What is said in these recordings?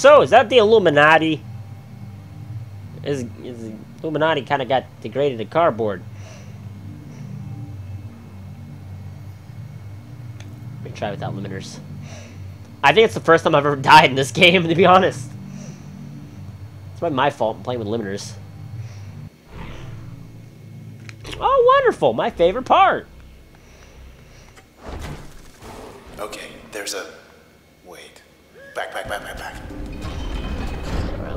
So, is that the Illuminati? Is, is Illuminati kind of got degraded to cardboard? Let me try without limiters. I think it's the first time I've ever died in this game, to be honest. It's probably my fault playing with limiters. Oh, wonderful! My favorite part! Okay, there's a... Wait. Back, back, back, back, back.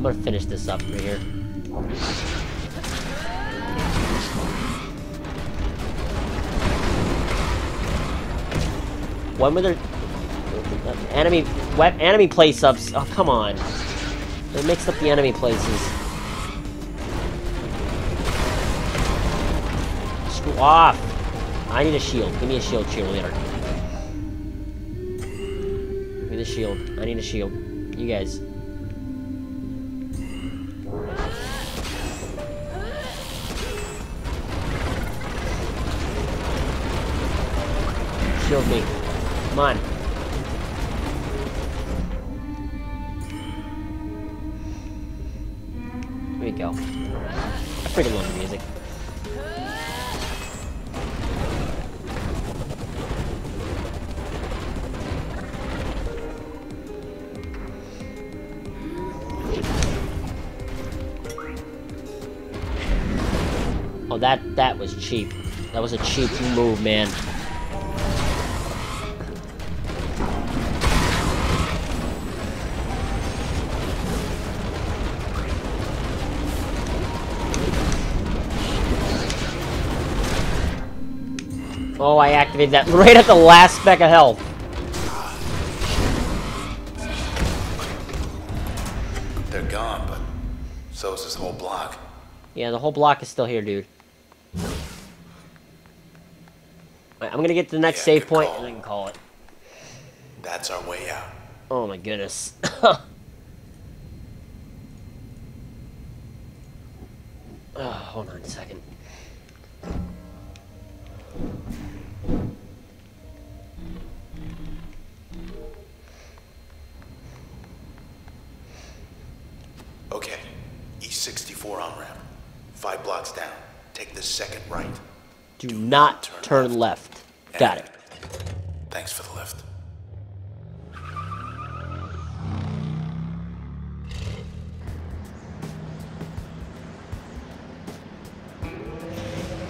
I'm gonna finish this up right here. When were there... Enemy... What? Enemy place-ups? Oh, come on. They mixed up the enemy places. Screw off! I need a shield. Give me a shield, cheerleader. Give me the shield. I need a shield. You guys. Shield me. Come on. Here we go. I freaking love the music. Oh, that that was cheap. That was a cheap move, man. Oh, I activated that right at the last speck of health. They're gone, but so is this whole block. Yeah, the whole block is still here, dude. Alright, I'm gonna get to the next Yeah, save point call. and can call it. That's our way out. Oh my goodness. oh, hold on a second. E64 on ramp. Five blocks down. Take the second right. Do not turn turn left. Got it. Thanks for the lift.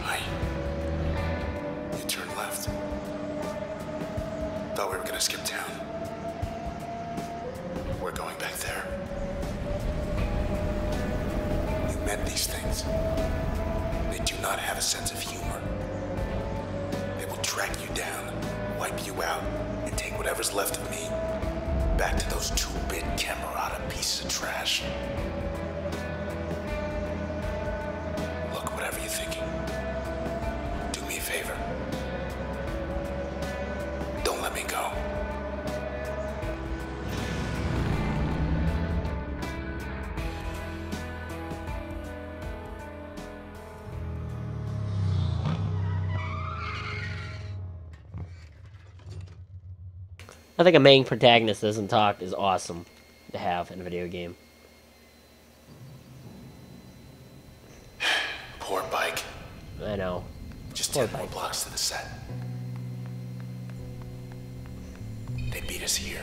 Hi. You turn left. Thought we were gonna skip town. These things. They do not have a sense of humor. They will track you down, wipe you out, and take whatever's left of me back to those two-bit Camerata pieces of trash. I think a main protagonist that doesn't talk is awesome to have in a video game. Poor bike. I know. Just Poor ten more blocks to the set. They beat us here.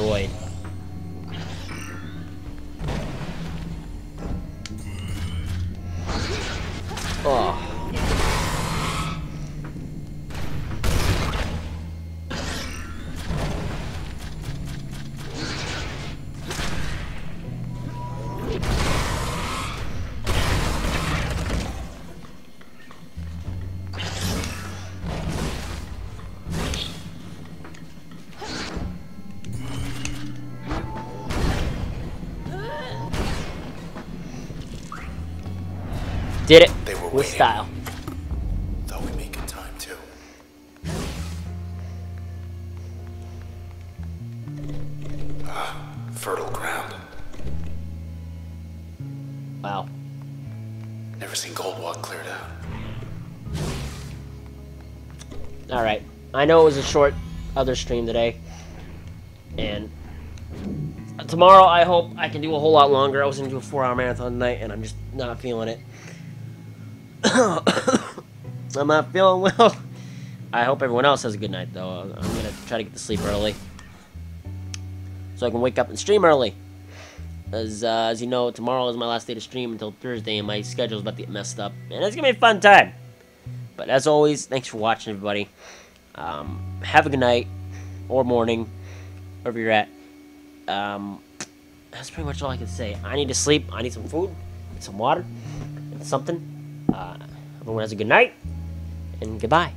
Get destroyed. Oh. Did it They were with waiting. style. Thought we'd make good time too. Ah, fertile ground. Wow. Never seen Goldwalk cleared out. Alright. I know it was a short other stream today. And tomorrow I hope I can do a whole lot longer. I was gonna do a four hour marathon tonight and I'm just not feeling it. I'm not feeling well. I hope everyone else has a good night though. I'm gonna try to get to sleep early. So I can wake up and stream early. As, uh, as you know, tomorrow is my last day to stream until Thursday, and my schedule's about to get messed up. And it's gonna be a fun time. But as always, thanks for watching, everybody. Um, have a good night or morning, wherever you're at. Um, that's pretty much all I can say. I need to sleep. I need some food, some water, and something. Uh, everyone has a good night, and goodbye.